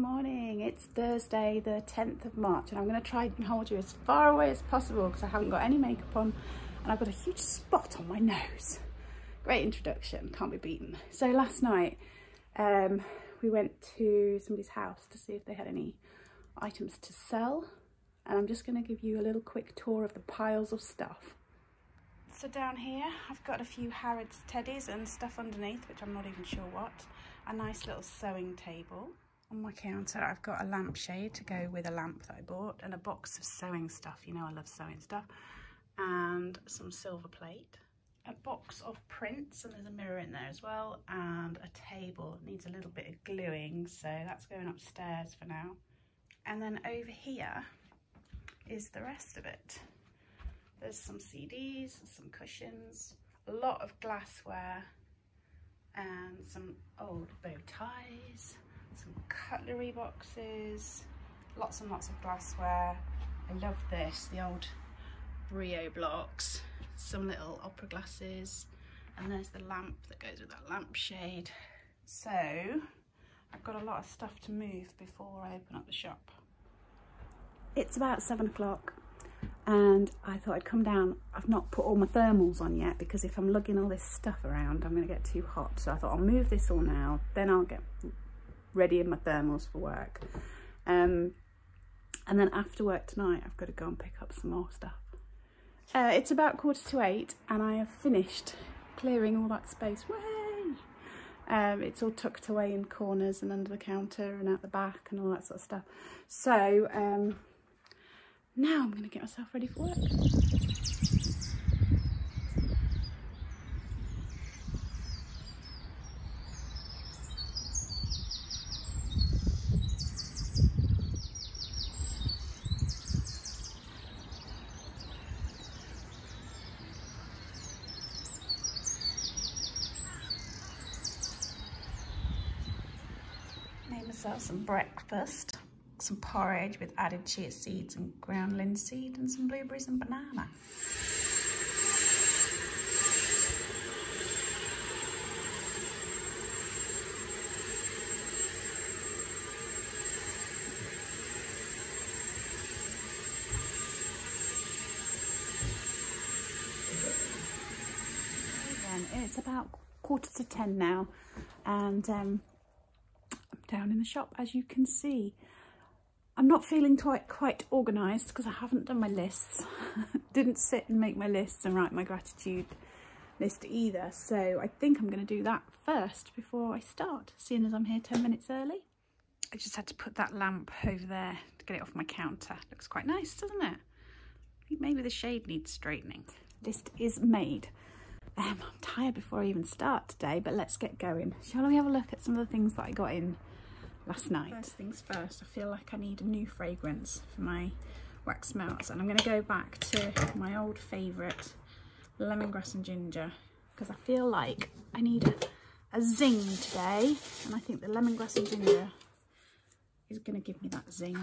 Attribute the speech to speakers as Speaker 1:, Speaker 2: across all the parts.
Speaker 1: morning. It's Thursday, the 10th of March, and I'm going to try and hold you as far away as possible because I haven't got any makeup on and I've got a huge spot on my nose. Great introduction, can't be beaten. So last night, um, we went to somebody's house to see if they had any items to sell, and I'm just going to give you a little quick tour of the piles of stuff. So down here, I've got a few Harrods teddies and stuff underneath, which I'm not even sure what. A nice little sewing table. On my counter, I've got a lampshade to go with a lamp that I bought and a box of sewing stuff. You know I love sewing stuff. And some silver plate. A box of prints, and there's a mirror in there as well. And a table. It needs a little bit of gluing, so that's going upstairs for now. And then over here is the rest of it. There's some CDs, some cushions, a lot of glassware and some old bow ties, some cutlery boxes, lots and lots of glassware. I love this, the old Brio blocks, some little opera glasses, and there's the lamp that goes with that lampshade. So I've got a lot of stuff to move before I open up the shop. It's about seven o'clock and I thought I'd come down. I've not put all my thermals on yet because if I'm lugging all this stuff around, I'm going to get too hot. So I thought I'll move this all now, then I'll get ready in my thermals for work. Um, and then after work tonight, I've got to go and pick up some more stuff. Uh, it's about quarter to eight and I have finished clearing all that space. Way! Um, it's all tucked away in corners and under the counter and out the back and all that sort of stuff. So, um, now I'm going to get myself ready for work. Some breakfast some porridge with added chia seeds and ground linseed and some blueberries and banana. It's about quarter to ten now and um, down in the shop as you can see. I'm not feeling quite, quite organised because I haven't done my lists. Didn't sit and make my lists and write my gratitude list either. So I think I'm going to do that first before I start, seeing as I'm here 10 minutes early. I just had to put that lamp over there to get it off my counter. Looks quite nice, doesn't it? I think maybe the shade needs straightening. List is made. Um, I'm tired before I even start today, but let's get going. Shall we have a look at some of the things that I got in last night. First things first, I feel like I need a new fragrance for my wax melts and I'm going to go back to my old favourite lemongrass and ginger because I feel like I need a, a zing today and I think the lemongrass and ginger is going to give me that zing.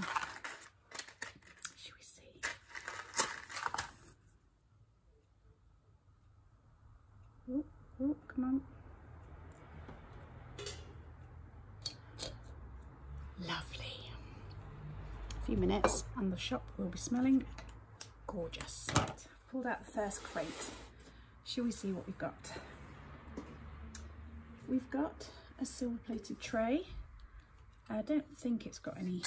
Speaker 1: Shall we see? Oh, oh, come on. Lovely. A few minutes and the shop will be smelling gorgeous. Right, pulled out the first crate. Shall we see what we've got? We've got a silver plated tray. I don't think it's got any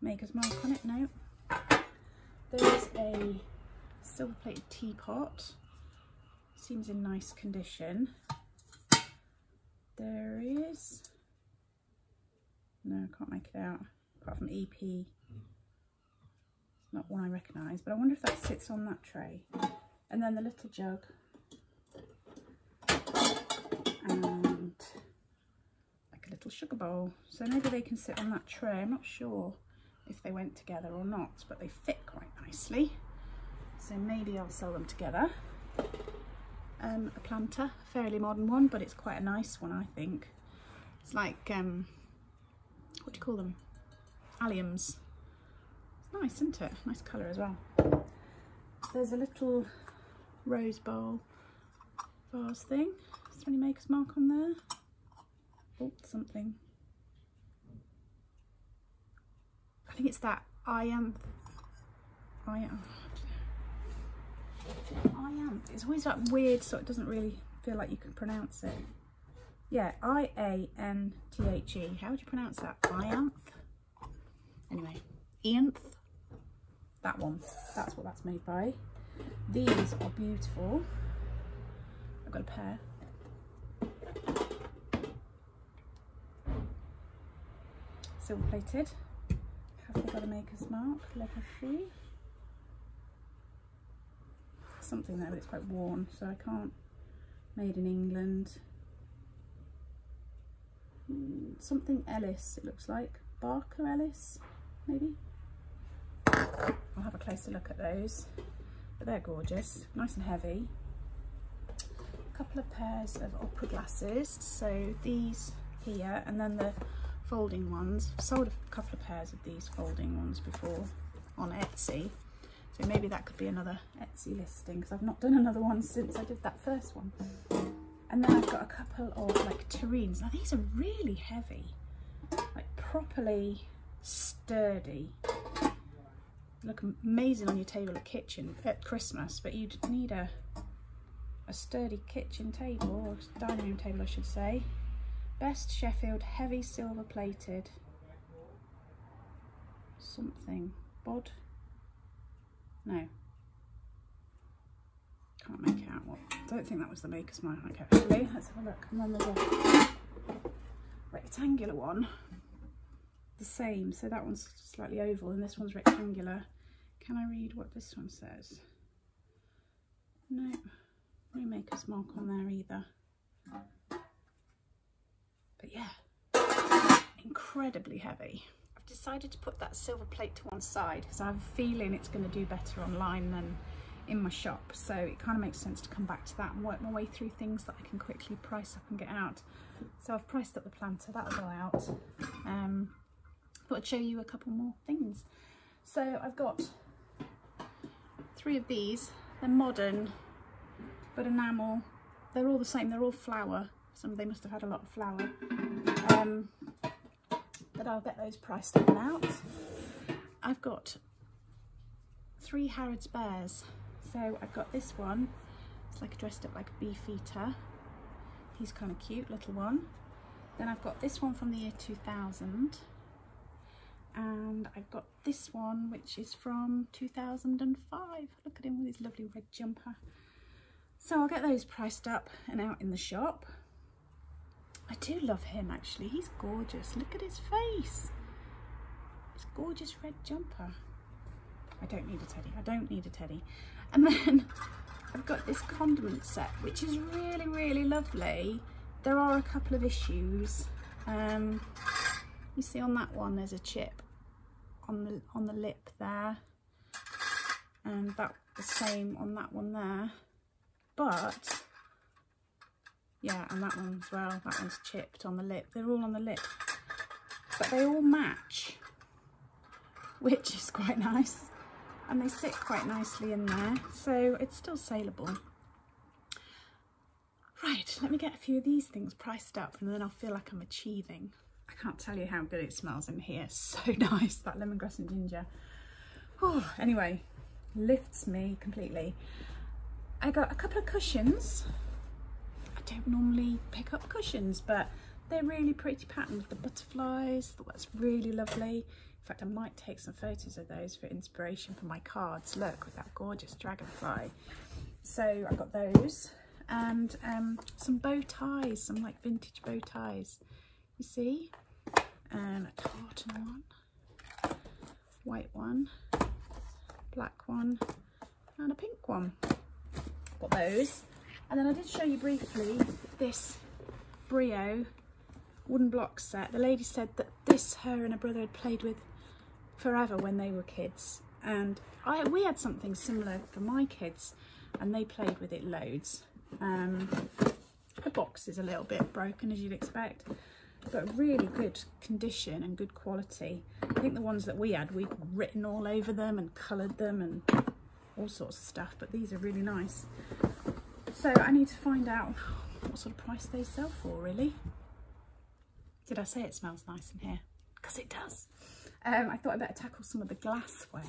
Speaker 1: maker's mark on it, no. There's a silver plated teapot. Seems in nice condition. There is no, I can't make it out. Apart from EP. It's not one I recognise. But I wonder if that sits on that tray. And then the little jug. And like a little sugar bowl. So maybe they can sit on that tray. I'm not sure if they went together or not. But they fit quite nicely. So maybe I'll sell them together. Um, a planter, a fairly modern one, but it's quite a nice one, I think. It's like um, what do you call them? Alliums. It's nice, isn't it? Nice colour as well. There's a little rose bowl vase thing. Is there any maker's mark on there? Oh, something. I think it's that Iam. Iam. Iam. It's always that weird, so it doesn't really feel like you can pronounce it. Yeah, I-A-N-T-H-E. How would you pronounce that? Ianth? Anyway, Ianth. That one. That's what that's made by. These are beautiful. I've got a pair. Silver plated. Have they got a maker's mark? Leather free. Something there, but it's quite worn, so I can't. Made in England. Hmm, something Ellis, it looks like. Barker Ellis, maybe? I'll have a closer look at those. But they're gorgeous, nice and heavy. A couple of pairs of opera glasses. So these here, and then the folding ones. I've sold a couple of pairs of these folding ones before on Etsy. So maybe that could be another Etsy listing because I've not done another one since I did that first one. And then I've got a couple of like terrines. Now these are really heavy, like properly sturdy. Look amazing on your table at kitchen at Christmas, but you'd need a a sturdy kitchen table or dining room table, I should say. Best Sheffield heavy silver plated. Something. Bod? No. Can't make out. What don't think that was the maker's mark actually let's have a look. And then there's a rectangular one the same so that one's slightly oval and this one's rectangular. Can I read what this one says? No no maker's mark on there either. But yeah incredibly heavy. I've decided to put that silver plate to one side because I have a feeling it's going to do better online than in my shop. So it kind of makes sense to come back to that and work my way through things that I can quickly price up and get out. So I've priced up the planter that'll go out. Um thought I'd show you a couple more things so I've got three of these they're modern but enamel they're all the same they're all flower some they must have had a lot of flower um, but I'll get those priced up and out. I've got three Harrods Bears. So I've got this one, it's like dressed up like a beefeater. He's kind of cute, little one. Then I've got this one from the year 2000. And I've got this one, which is from 2005. Look at him with his lovely red jumper. So I'll get those priced up and out in the shop. I do love him actually. He's gorgeous. Look at his face. His gorgeous red jumper. I don't need a teddy. I don't need a teddy. And then I've got this condiment set, which is really, really lovely. There are a couple of issues. Um, you see on that one, there's a chip on the on the lip there, and that the same on that one there. But yeah, and that one as well. That one's chipped on the lip. They're all on the lip. But they all match, which is quite nice. And they sit quite nicely in there. So it's still saleable. Right, let me get a few of these things priced up and then I'll feel like I'm achieving. I can't tell you how good it smells in here. So nice, that lemongrass and ginger. Oh, anyway, lifts me completely. I got a couple of cushions I don't normally pick up cushions, but they're really pretty pattern with the butterflies. That's really lovely. In fact, I might take some photos of those for inspiration for my cards. Look, with that gorgeous dragonfly. So I got those and um, some bow ties, some like vintage bow ties. You see? And a tartan one, white one, black one, and a pink one. Got those. And then I did show you briefly this Brio wooden block set. The lady said that this her and her brother had played with forever when they were kids. And I we had something similar for my kids and they played with it loads. Um, the box is a little bit broken as you'd expect, but really good condition and good quality. I think the ones that we had, we'd written all over them and coloured them and all sorts of stuff, but these are really nice. So I need to find out what sort of price they sell for really. Did I say it smells nice in here? Because it does. Um, I thought I'd better tackle some of the glassware.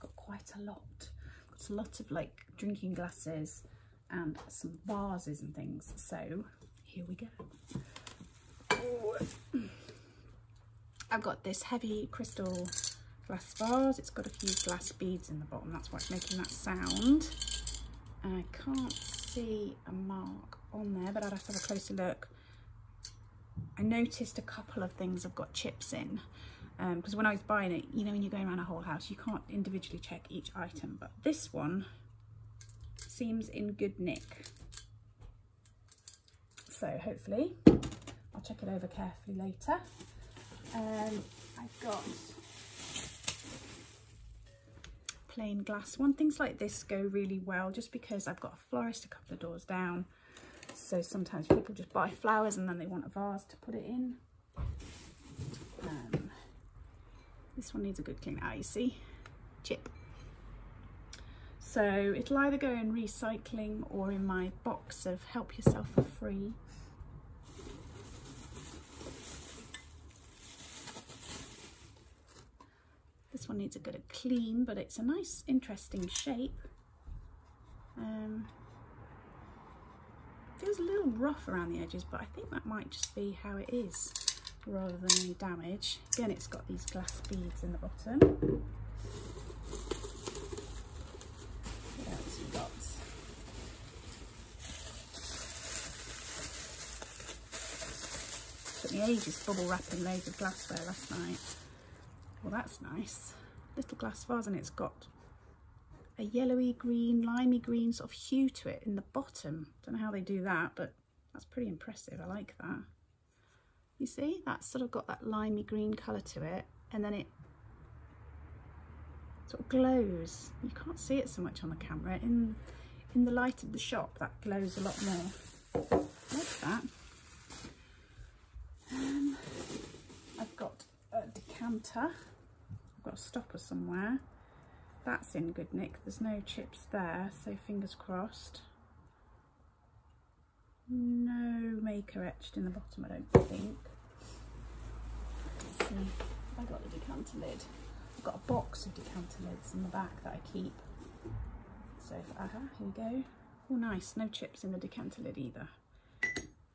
Speaker 1: Got quite a lot. Got a lot of like drinking glasses and some vases and things. So here we go. I've got this heavy crystal glass vase. It's got a few glass beads in the bottom. That's why it's making that sound. And I can't see a mark on there, but I'd have to have a closer look. I noticed a couple of things have got chips in because um, when I was buying it, you know, when you're going around a whole house, you can't individually check each item, but this one seems in good nick. So hopefully, I'll check it over carefully later. Um, I've got plain glass one. Things like this go really well just because I've got a florist a couple of doors down so sometimes people just buy flowers and then they want a vase to put it in. Um, this one needs a good clean out, you see, chip. So it'll either go in recycling or in my box of help yourself for free. One needs a good clean, but it's a nice, interesting shape. Um, feels a little rough around the edges, but I think that might just be how it is rather than any damage. Again, it's got these glass beads in the bottom. Got? Took me ages bubble wrapping loads of glassware last night. Well, that's nice. Little glass vase and it's got a yellowy green, limey green sort of hue to it in the bottom. Don't know how they do that, but that's pretty impressive. I like that. You see, that's sort of got that limey green colour to it, and then it sort of glows. You can't see it so much on the camera. In in the light of the shop, that glows a lot more. like that. Um, I've got a decanter. I've got a stopper somewhere that's in good nick. There's no chips there, so fingers crossed. No maker etched in the bottom, I don't think. See. I got the decanter lid. I've got a box of decanter lids in the back that I keep. So, aha, uh -huh, here we go. Oh, nice. No chips in the decanter lid either.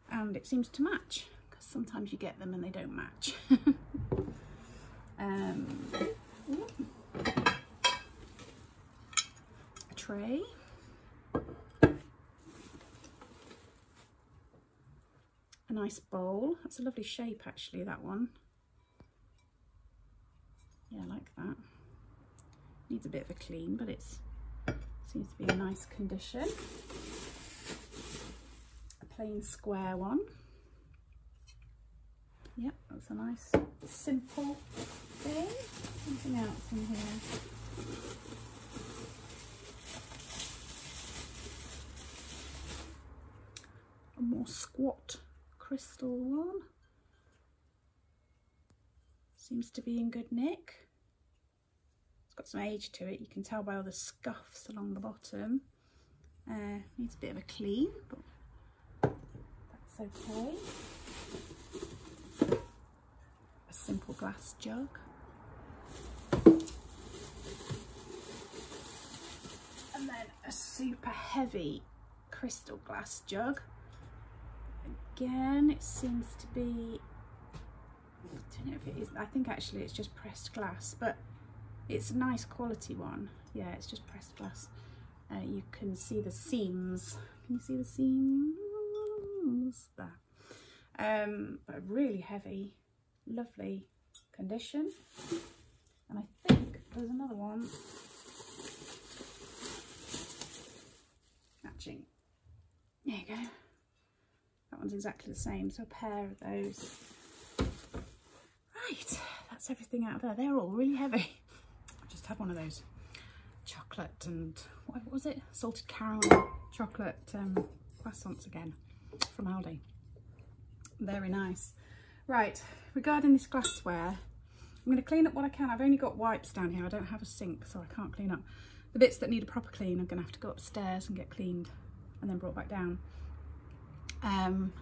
Speaker 1: And it seems to match, because sometimes you get them and they don't match. um, tray. A nice bowl. That's a lovely shape actually, that one. Yeah, I like that. Needs a bit of a clean, but it's seems to be a nice condition. A plain square one. Yep, that's a nice simple thing. Something else in here. A more squat crystal one. Seems to be in good nick. It's got some age to it. You can tell by all the scuffs along the bottom. Uh, needs a bit of a clean, but that's okay. A simple glass jug. And then a super heavy crystal glass jug. Again it seems to be I don't know if it is I think actually it's just pressed glass but it's a nice quality one. Yeah it's just pressed glass. Uh, you can see the seams. Can you see the seams? There. Um but really heavy lovely condition there's another one matching there you go that one's exactly the same, so a pair of those. Right, that's everything out there. They're all really heavy. I just had one of those chocolate and, what was it? Salted caramel chocolate um, croissants again from Aldi. Very nice. Right, regarding this glassware, I'm going to clean up what I can. I've only got wipes down here. I don't have a sink, so I can't clean up. The bits that need a proper clean, I'm going to have to go upstairs and get cleaned and then brought back down. Um,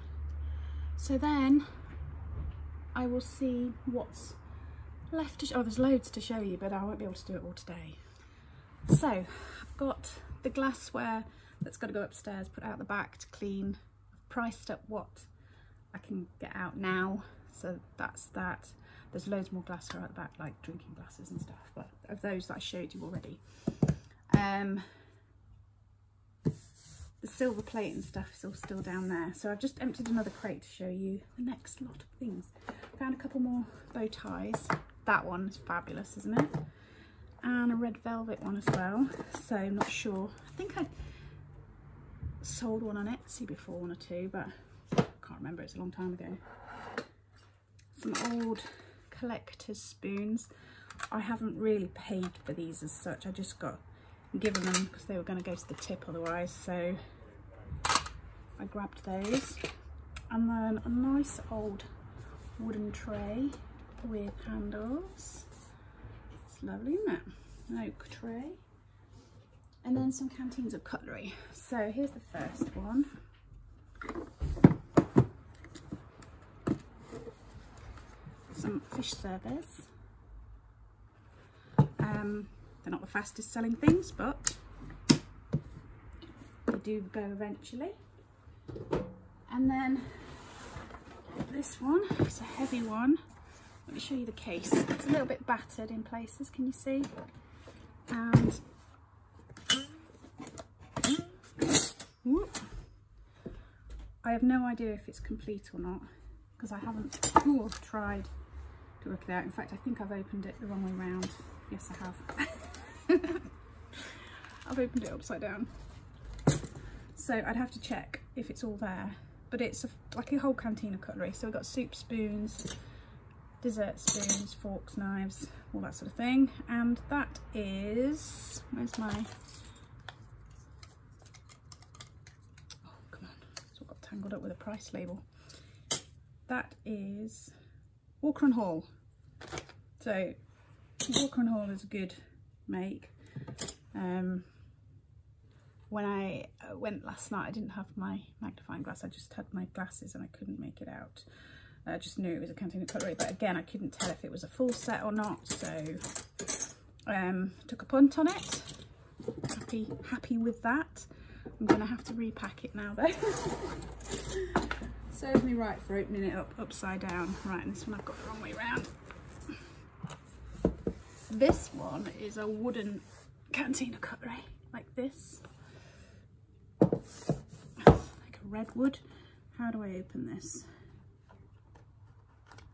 Speaker 1: so then I will see what's left to, oh there's loads to show you but I won't be able to do it all today. So I've got the glassware that's got to go upstairs, put out the back to clean. I've priced up what I can get out now so that's that. There's loads more glassware at the back like drinking glasses and stuff but of those that I showed you already. Um, the silver plate and stuff is all still down there. So I've just emptied another crate to show you the next lot of things. Found a couple more bow ties. That one is fabulous, isn't it? And a red velvet one as well. So I'm not sure. I think I sold one on Etsy before, one or two, but I can't remember. It's a long time ago. Some old collector's spoons. I haven't really paid for these as such. I just got given them because they were going to go to the tip otherwise. So I grabbed those. And then a nice old wooden tray with handles. It's lovely, isn't it? An oak tray. And then some canteens of cutlery. So here's the first one. Some fish servers. Um, they're not the fastest selling things, but they do go eventually. And then this one, it's a heavy one. Let me show you the case. It's a little bit battered in places, can you see? And whoop, I have no idea if it's complete or not because I haven't ooh, tried work it out. In fact, I think I've opened it the wrong way round. Yes, I have. I've opened it upside down. So I'd have to check if it's all there. But it's a, like a whole canteen of cutlery. So we've got soup spoons, dessert spoons, forks, knives, all that sort of thing. And that is, where's my, oh come on, it's all got tangled up with a price label. That is Walker and Hall. So Walker and Hall is a good make. Um, when I uh, went last night, I didn't have my magnifying glass. I just had my glasses and I couldn't make it out. I just knew it was a canteen of cutlery, but again, I couldn't tell if it was a full set or not. So um, took a punt on it. Happy, happy with that. I'm gonna have to repack it now though. Serves me right for opening it up upside down. Right, and this one I've got the wrong way around. This one is a wooden canteen of cutlery, like this like a redwood. How do I open this?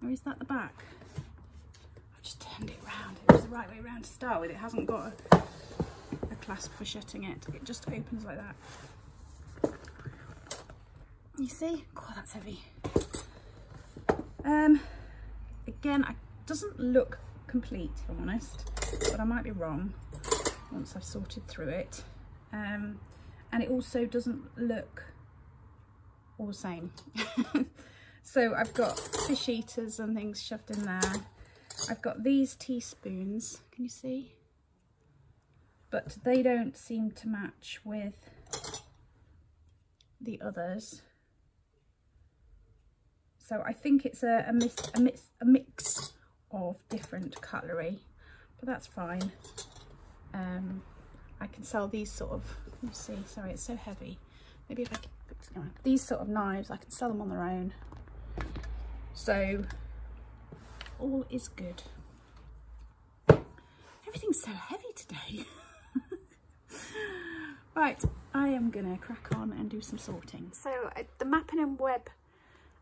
Speaker 1: Or is that the back? I've just turned it around. It was the right way around to start with. It hasn't got a, a clasp for shutting it. It just opens like that. You see? God, that's heavy. Um, again, it doesn't look complete, if I'm honest, but I might be wrong once I've sorted through it. Um, and it also doesn't look all the same. so I've got fish eaters and things shoved in there. I've got these teaspoons, can you see? But they don't seem to match with the others. So I think it's a, a, mix, a, a mix of different cutlery, but that's fine. Um, I can sell these sort of, let me see, sorry, it's so heavy. Maybe if I can, these sort of knives, I can sell them on their own. So, all is good. Everything's so heavy today. right, I am gonna crack on and do some sorting. So uh, the Mappin and Webb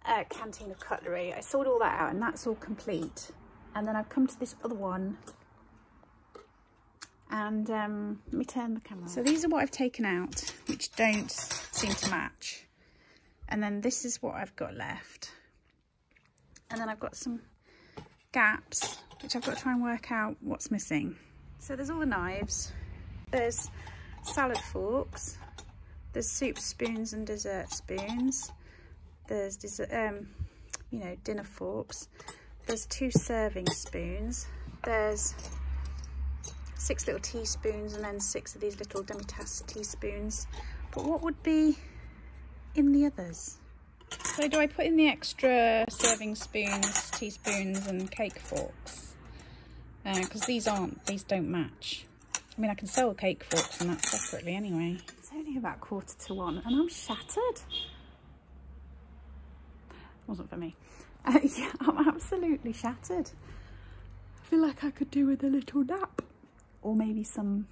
Speaker 1: uh, canteen of cutlery, I sorted all that out and that's all complete. And then I've come to this other one and um, let me turn the camera So these are what I've taken out, which don't seem to match. And then this is what I've got left. And then I've got some gaps, which I've got to try and work out what's missing. So there's all the knives. There's salad forks. There's soup spoons and dessert spoons. There's, dessert, um, you know, dinner forks. There's two serving spoons. There's six little teaspoons and then six of these little demi-tasse teaspoons. But what would be in the others? So do I put in the extra serving spoons, teaspoons and cake forks? because uh, these aren't, these don't match. I mean, I can sell cake forks and that separately anyway. It's only about quarter to one and I'm shattered. Wasn't for me. Uh, yeah, I'm absolutely shattered. I feel like I could do with a little nap or maybe some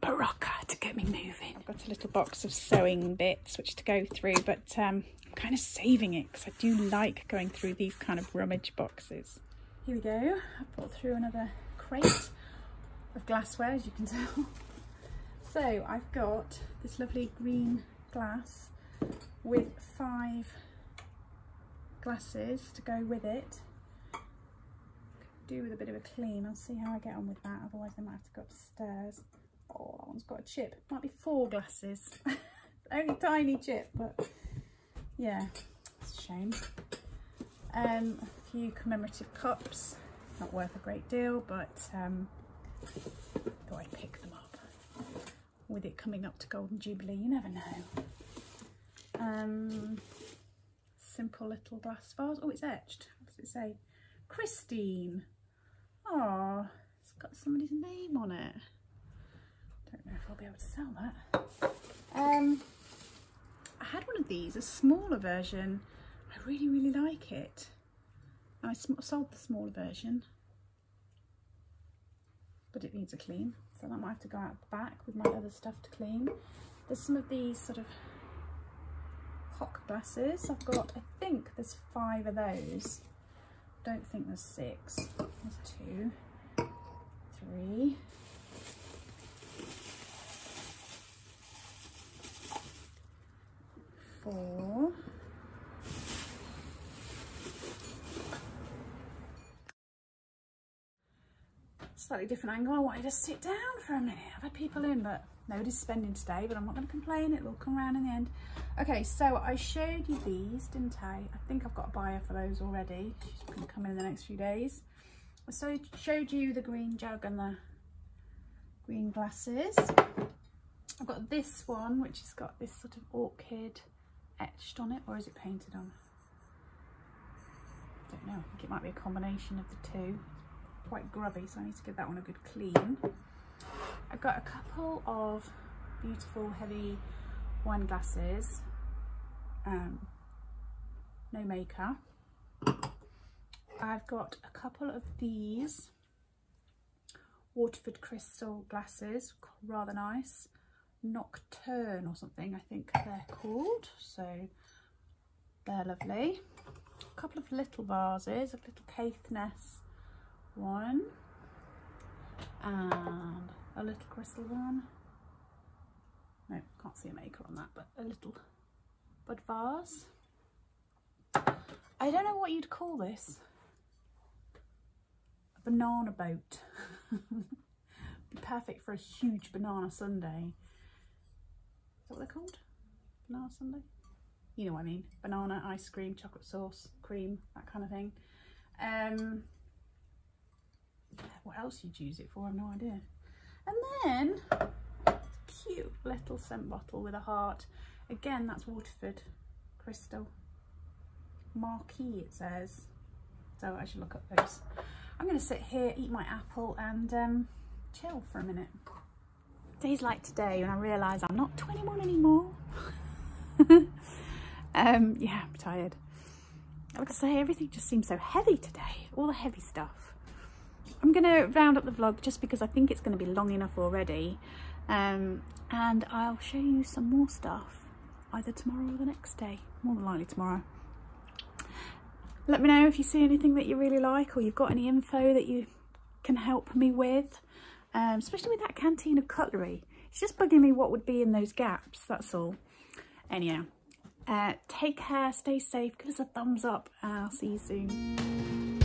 Speaker 1: Berocca to get me moving. I've got a little box of sewing bits which to go through, but um, I'm kind of saving it because I do like going through these kind of rummage boxes. Here we go. I've brought through another crate of glassware, as you can tell. So I've got this lovely green glass with five glasses to go with it. do with a bit of a clean. I'll see how I get on with that. Otherwise I might have to go upstairs. Oh, that one's got a chip. Might be four glasses. Only tiny chip, but yeah, it's a shame. Um, a few commemorative cups. Not worth a great deal, but um, thought I'd pick them up. With it coming up to Golden Jubilee, you never know. Um, simple little glass vase. Oh, it's etched. What does it say? Christine. Oh, it's got somebody's name on it. Don't know if I'll be able to sell that. Um, I had one of these, a smaller version. I really, really like it. I sold the smaller version, but it needs a clean. So I might have to go out the back with my other stuff to clean. There's some of these sort of hock glasses. I've got, I think there's five of those. Don't think there's six. There's two, three, four, slightly different angle. I wanted to sit down for a minute. I've had people in, but nobody's spending today, but I'm not going to complain. It will come around in the end. Okay, so I showed you these, didn't I? I think I've got a buyer for those already. She's going to come in, the next few days. So I showed you the green jug and the green glasses. I've got this one, which has got this sort of orchid etched on it, or is it painted on? I don't know. I think it might be a combination of the two quite grubby, so I need to give that one a good clean. I've got a couple of beautiful heavy wine glasses, um, no maker. I've got a couple of these Waterford crystal glasses, rather nice. Nocturne or something, I think they're called. So they're lovely. A couple of little vases, a little Caithness one and a little crystal one. No, can't see a maker on that, but a little bud vase. I don't know what you'd call this. A banana boat. Be perfect for a huge banana sundae. Is that what they're called? Banana sundae? You know what I mean. Banana, ice cream, chocolate sauce, cream, that kind of thing. Um, what else you'd use it for, I have no idea. And then, cute little scent bottle with a heart. Again, that's Waterford Crystal. Marquis, it says. So I should look up those. I'm going to sit here, eat my apple and um, chill for a minute. Days like today when I realise I'm not 21 anymore. um, yeah, I'm tired. Like I say, everything just seems so heavy today. All the heavy stuff. I'm going to round up the vlog just because I think it's going to be long enough already. Um, and I'll show you some more stuff either tomorrow or the next day. More than likely tomorrow. Let me know if you see anything that you really like or you've got any info that you can help me with. Um, especially with that canteen of cutlery. It's just bugging me what would be in those gaps, that's all. Anyhow, uh, take care, stay safe, give us a thumbs up, and I'll see you soon.